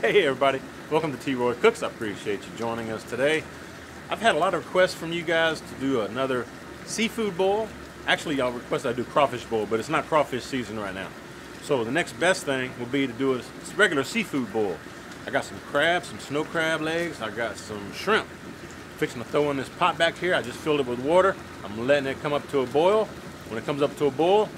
Hey everybody, welcome to T. Roy Cooks. I appreciate you joining us today. I've had a lot of requests from you guys to do another seafood boil. Actually, y'all requested I do crawfish boil, but it's not crawfish season right now. So the next best thing will be to do a regular seafood boil. I got some crab, some snow crab legs, I got some shrimp. I'm Fixing to throw in this pot back here. I just filled it with water. I'm letting it come up to a boil. When it comes up to a boil,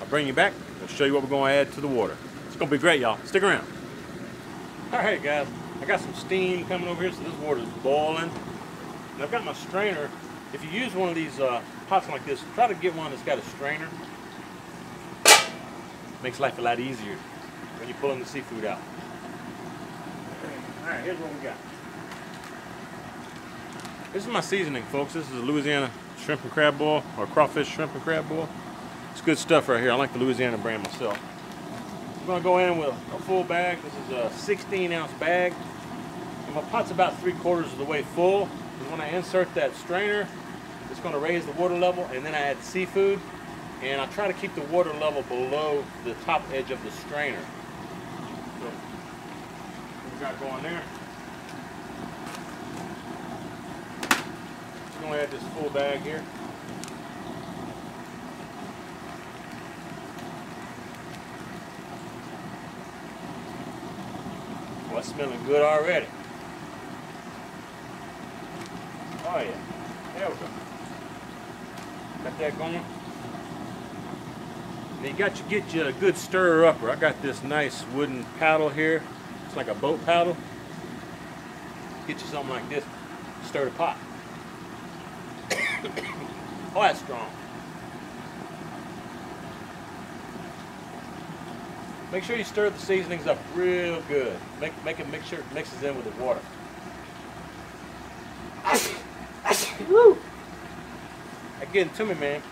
I'll bring you back. We'll show you what we're going to add to the water. It's going to be great, y'all. Stick around. All right, guys. I got some steam coming over here, so this water is boiling. And I've got my strainer. If you use one of these uh, pots like this, try to get one that's got a strainer. Makes life a lot easier when you're pulling the seafood out. All right, here's what we got. This is my seasoning, folks. This is a Louisiana shrimp and crab boil, or crawfish shrimp and crab boil. It's good stuff right here. I like the Louisiana brand myself. I'm gonna go in with a full bag. This is a 16 ounce bag. And my pot's about three quarters of the way full. And when I insert that strainer, it's gonna raise the water level and then I add seafood. And I try to keep the water level below the top edge of the strainer. So, we got going there? I'm gonna add this full bag here. Well, it's smelling good already. Oh yeah, there we go. Got that going. Now you got to get you a good stirrer upper. I got this nice wooden paddle here. It's like a boat paddle. Get you something like this. Stir the pot. oh, that's strong. Make sure you stir the seasonings up real good. Make make it make sure it mixes in with the water. Woo! Getting to me, man.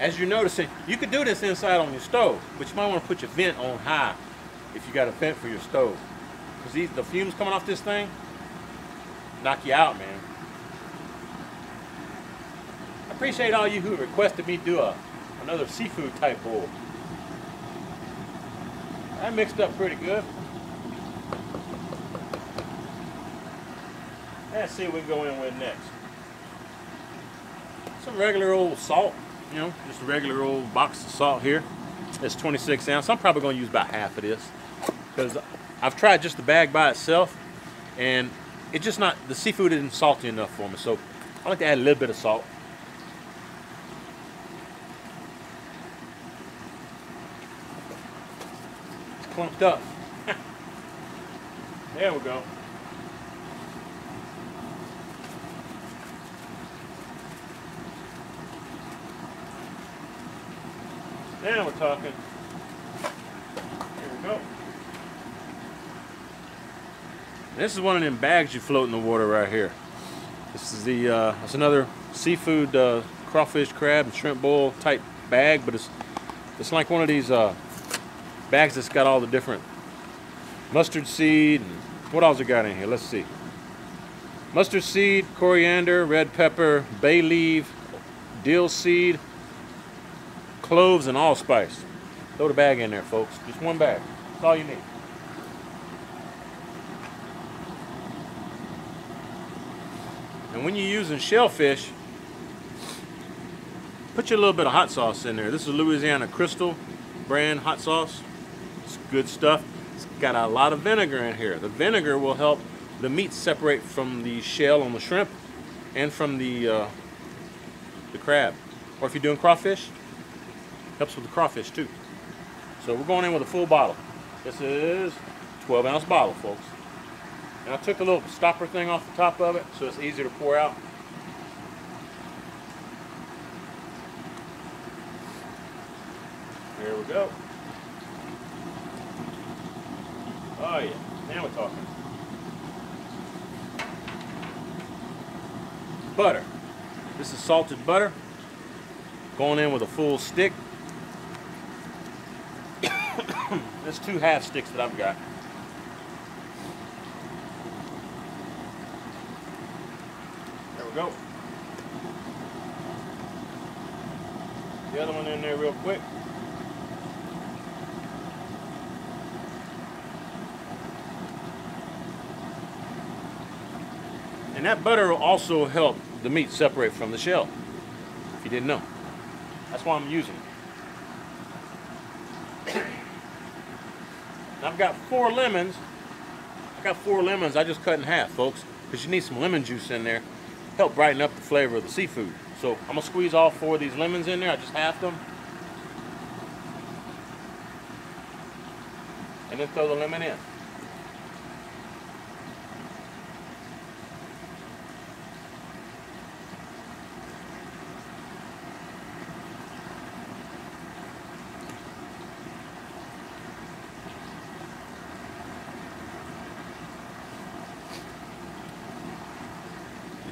As you're noticing, you could do this inside on your stove, but you might want to put your vent on high if you got a vent for your stove. Because these the fumes coming off this thing knock you out, man. I appreciate all you who requested me do a another seafood type bowl. That mixed up pretty good. Let's see what we can go in with next. Some regular old salt, you know, just a regular old box of salt here. It's 26 ounce. I'm probably going to use about half of this because I've tried just the bag by itself and it's just not, the seafood isn't salty enough for me. So I like to add a little bit of salt. Clumped up. there we go. Now we're talking. Here we go. This is one of them bags you float in the water right here. This is the, uh, it's another seafood uh, crawfish, crab, and shrimp boil type bag, but it's it's like one of these uh, bags that's got all the different mustard seed. And what else we got in here? Let's see. Mustard seed, coriander, red pepper, bay leaf, dill seed, cloves, and allspice. Throw the bag in there, folks. Just one bag. That's all you need. And when you're using shellfish, put your little bit of hot sauce in there. This is Louisiana Crystal brand hot sauce. It's good stuff. It's got a lot of vinegar in here. The vinegar will help the meat separate from the shell on the shrimp and from the uh, the crab. Or if you're doing crawfish, helps with the crawfish too. So we're going in with a full bottle. This is 12 ounce bottle, folks. And I took a little stopper thing off the top of it so it's easier to pour out. There we go. Oh yeah, now we're talking. Butter. This is salted butter. Going in with a full stick. There's two half sticks that I've got. There we go. The other one in there real quick. And that butter will also help the meat separate from the shell, if you didn't know. That's why I'm using it. I've got four lemons. I got four lemons I just cut in half, folks, because you need some lemon juice in there. Help brighten up the flavor of the seafood. So I'm gonna squeeze all four of these lemons in there. I just halved them. And then throw the lemon in.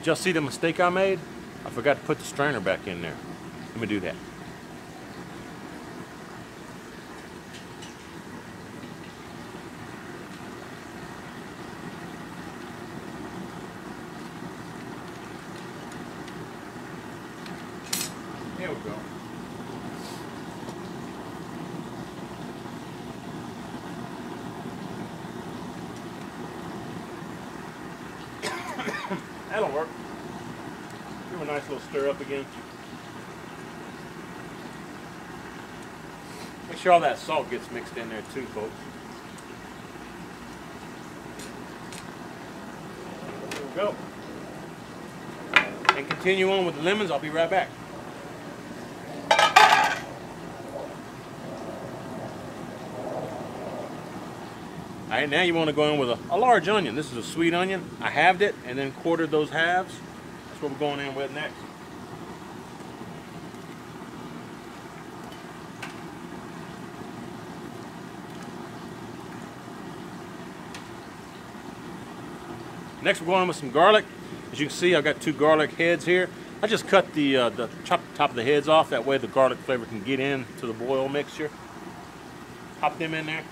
Y'all see the mistake I made? I forgot to put the strainer back in there. Let me do that. There we go. That'll work. Give him a nice little stir up again. Make sure all that salt gets mixed in there too, folks. Go. And continue on with the lemons. I'll be right back. All right, now you want to go in with a, a large onion. This is a sweet onion. I halved it and then quartered those halves. That's what we're going in with next. Next, we're going in with some garlic. As you can see, I've got two garlic heads here. I just cut the uh, the chop top of the heads off. That way, the garlic flavor can get in to the boil mixture. Pop them in there.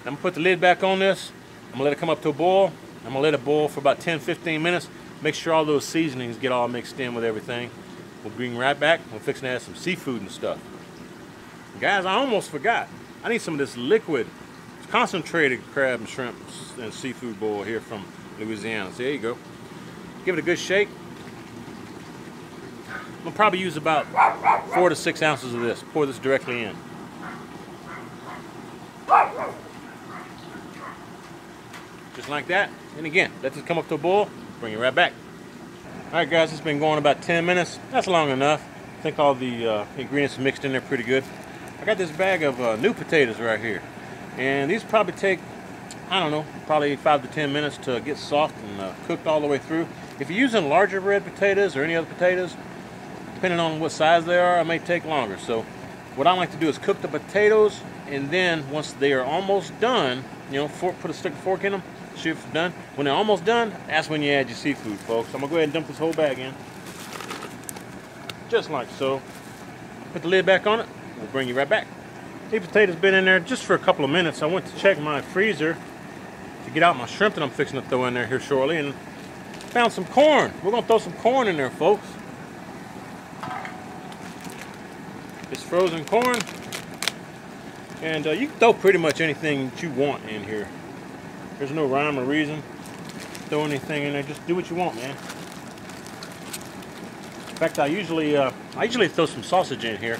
I'm gonna put the lid back on this. I'm gonna let it come up to a boil. I'm gonna let it boil for about 10, 15 minutes. Make sure all those seasonings get all mixed in with everything. We'll bring right back. We're fixing to add some seafood and stuff. Guys, I almost forgot. I need some of this liquid, concentrated crab and shrimp and seafood boil here from Louisiana. So there you go. Give it a good shake. I'm gonna probably use about four to six ounces of this. Pour this directly in. Just like that. And again, let this come up to a boil, bring it right back. All right, guys, it's been going about 10 minutes. That's long enough. I think all the uh, ingredients mixed in there pretty good. I got this bag of uh, new potatoes right here. And these probably take, I don't know, probably five to 10 minutes to get soft and uh, cooked all the way through. If you're using larger red potatoes or any other potatoes, depending on what size they are, it may take longer. So what I like to do is cook the potatoes and then once they are almost done, you know, fork, put a stick of fork in them, see if it's done. When they're almost done, that's when you add your seafood, folks. I'm gonna go ahead and dump this whole bag in. Just like so. Put the lid back on it, we'll bring you right back. These potatoes been in there just for a couple of minutes. I went to check my freezer to get out my shrimp that I'm fixing to throw in there here shortly and found some corn. We're gonna throw some corn in there, folks. It's frozen corn. And uh, you can throw pretty much anything that you want in here. There's no rhyme or reason. Throw anything in there. Just do what you want, man. In fact, I usually uh, I usually throw some sausage in here.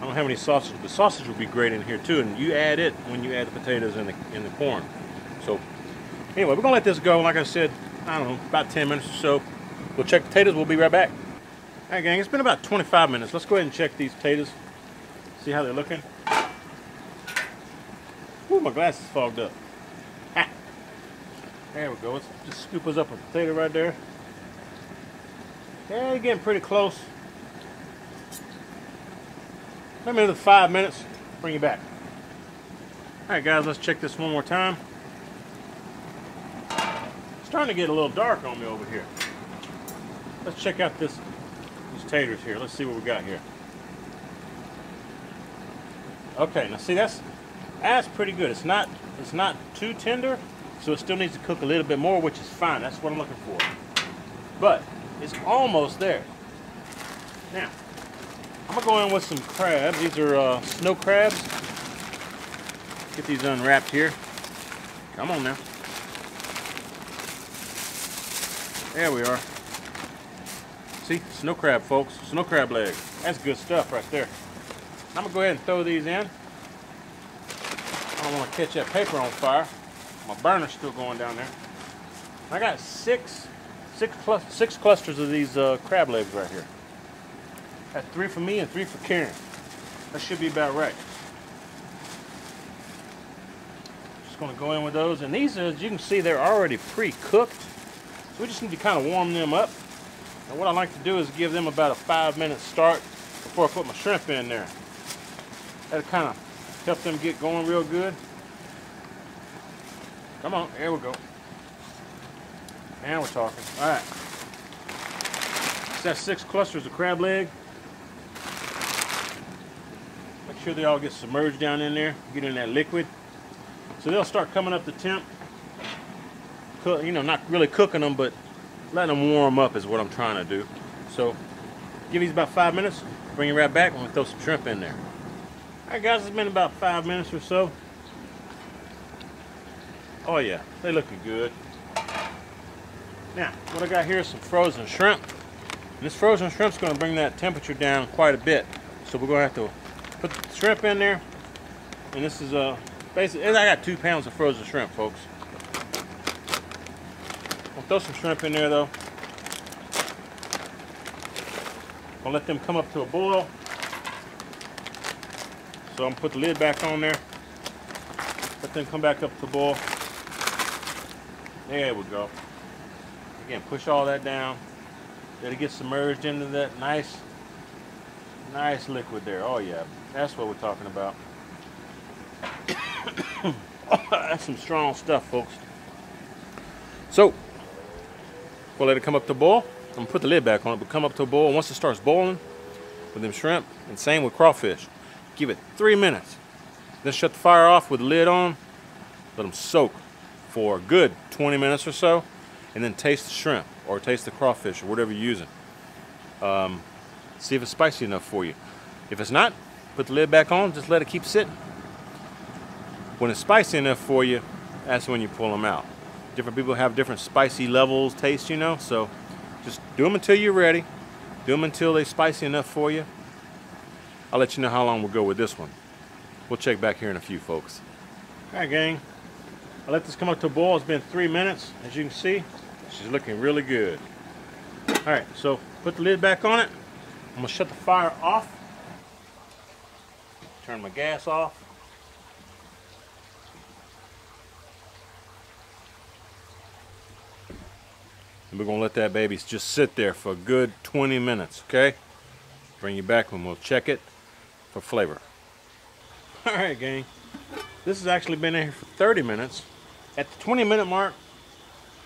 I don't have any sausage, but sausage would be great in here too. And you add it when you add the potatoes in the in the corn. So anyway, we're gonna let this go. Like I said, I don't know, about 10 minutes or so. We'll check the potatoes. We'll be right back. All right, gang. It's been about 25 minutes. Let's go ahead and check these potatoes. See how they're looking. Ooh, my glass is fogged up. Ha. There we go. Let's just scoop us up a potato right there. Yeah, getting pretty close. Maybe another five minutes. Bring you back. All right, guys. Let's check this one more time. It's starting to get a little dark on me over here. Let's check out this these taters here. Let's see what we got here. Okay, now see that's that's pretty good. It's not it's not too tender, so it still needs to cook a little bit more, which is fine. That's what I'm looking for. But it's almost there. Now, I'm gonna go in with some crabs. These are uh, snow crabs. Get these unwrapped here. Come on now. There we are. See, snow crab, folks. Snow crab leg. That's good stuff right there. I'm gonna go ahead and throw these in. I don't want to catch that paper on fire. My burner's still going down there. I got six, six, cl six clusters of these uh, crab legs right here. That's three for me and three for Karen. That should be about right. Just gonna go in with those, and these, as you can see, they're already pre-cooked. So we just need to kind of warm them up. And what I like to do is give them about a five minute start before I put my shrimp in there. That'll kind of help them get going real good. Come on, there we go. Now we're talking. All right. That's six clusters of crab leg. Make sure they all get submerged down in there, get in that liquid. So they'll start coming up the temp. Cook, you know, not really cooking them, but letting them warm up is what I'm trying to do. So give these about five minutes, bring it right back, and we throw some shrimp in there. All right, guys, it's been about five minutes or so. Oh yeah, they looking good. Now, what I got here is some frozen shrimp. And this frozen shrimp's gonna bring that temperature down quite a bit. So we're gonna have to put the shrimp in there. And this is a, uh, basically, I got two pounds of frozen shrimp, folks. I'll throw some shrimp in there though. I'll let them come up to a boil. So I'm gonna put the lid back on there. Let them come back up to the boil. There we go. Again, push all that down. Let it get submerged into that nice, nice liquid there. Oh yeah, that's what we're talking about. that's some strong stuff, folks. So, we'll let it come up to boil. I'm gonna put the lid back on it, but come up to a boil. Once it starts boiling with them shrimp, and same with crawfish, give it three minutes. Then shut the fire off with the lid on. Let them soak for a good 20 minutes or so and then taste the shrimp or taste the crawfish or whatever you're using. Um, see if it's spicy enough for you. If it's not, put the lid back on, just let it keep sitting. When it's spicy enough for you, that's when you pull them out. Different people have different spicy levels, taste, you know, so just do them until you're ready. Do them until they're spicy enough for you. I'll let you know how long we'll go with this one. We'll check back here in a few, folks. All right, gang. I let this come up to a boil. It's been three minutes. As you can see, she's looking really good. All right, so put the lid back on it. I'm gonna shut the fire off. Turn my gas off. And we're gonna let that baby just sit there for a good 20 minutes, okay? Bring you back when we'll check it for flavor. All right, gang. This has actually been in here for 30 minutes. At the 20 minute mark,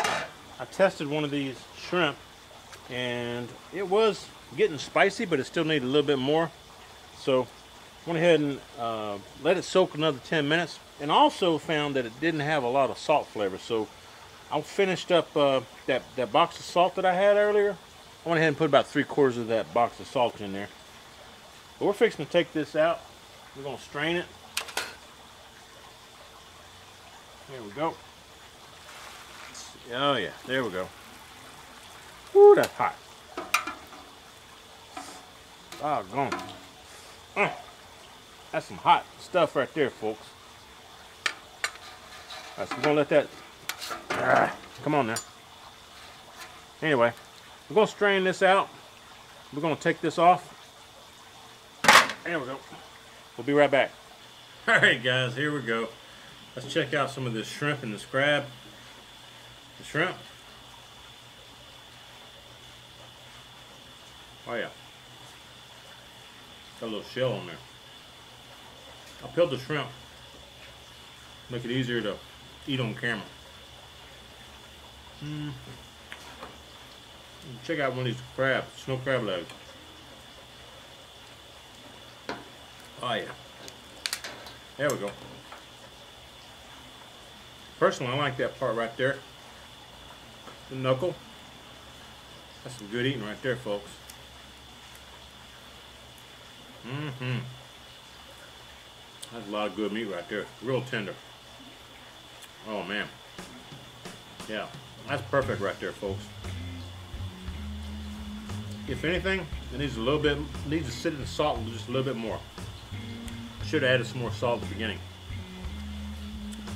I tested one of these shrimp and it was getting spicy, but it still needed a little bit more. So went ahead and uh, let it soak another 10 minutes and also found that it didn't have a lot of salt flavor. So I finished up uh, that, that box of salt that I had earlier. I went ahead and put about three quarters of that box of salt in there. But we're fixing to take this out. We're to strain it. There we go. Oh yeah, there we go. Ooh, that's hot. Oh, gone. Mm. That's some hot stuff right there, folks. All right, so we're gonna let that. Ah, come on now. Anyway, we're gonna strain this out. We're gonna take this off. There we go. We'll be right back. All right, guys, here we go. Let's check out some of this shrimp and this crab. The shrimp. Oh yeah. Got a little shell on there. I peeled the shrimp. Make it easier to eat on camera. Mm. Check out one of these crabs, snow crab legs. Oh yeah. There we go. Personally, I like that part right there. The knuckle. That's some good eating right there, folks. Mm-hmm. That's a lot of good meat right there. Real tender. Oh man. Yeah, that's perfect right there, folks. If anything, it needs a little bit, needs to sit in the salt just a little bit more. Should have added some more salt at the beginning.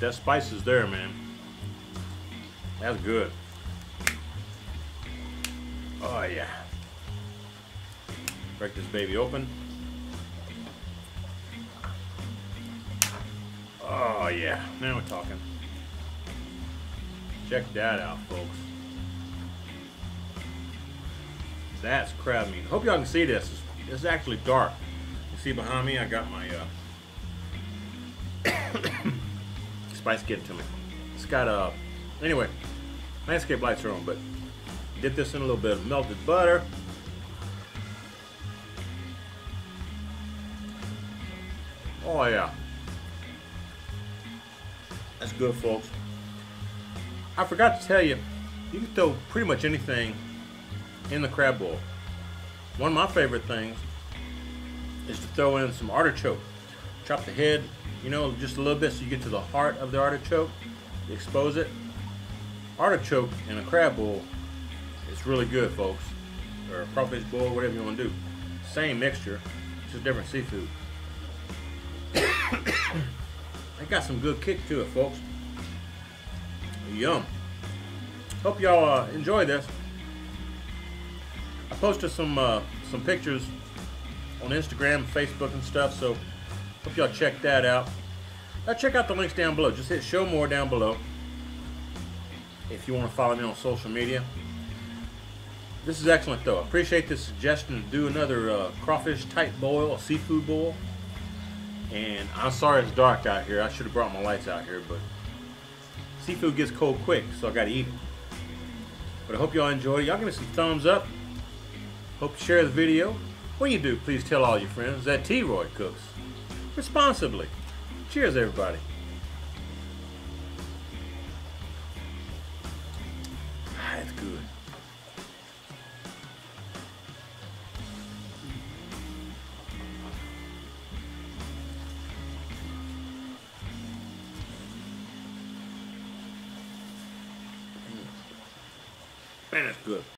That spice is there, man. That's good. Oh yeah. Break this baby open. Oh yeah, now we're talking. Check that out, folks. That's crab meat. Hope y'all can see this. It's, actually dark. You see behind me, I got my uh, spice getting to me. It's got a, uh, anyway, landscape lights are on, but dip this in a little bit of melted butter. Oh yeah. That's good, folks. I forgot to tell you, you can throw pretty much anything in the crab bowl. One of my favorite things is to throw in some artichoke. Chop the head, you know, just a little bit so you get to the heart of the artichoke. Expose it. Artichoke in a crab bowl is really good, folks. Or crawfish bowl, whatever you want to do. Same mixture, just different seafood. It got some good kick to it, folks. Yum. Hope y'all uh, enjoy this. I posted some uh, some pictures on Instagram, Facebook, and stuff, so hope y'all check that out. Now check out the links down below. Just hit show more down below if you want to follow me on social media. This is excellent though. I appreciate the suggestion to do another uh, crawfish type boil, a seafood boil. And I'm sorry it's dark out here. I should have brought my lights out here, but seafood gets cold quick, so I gotta eat it. But I hope y'all enjoyed it. Y'all give me some thumbs up. Hope you share the video. When you do, please tell all your friends that T-Roy cooks responsibly. Cheers, everybody.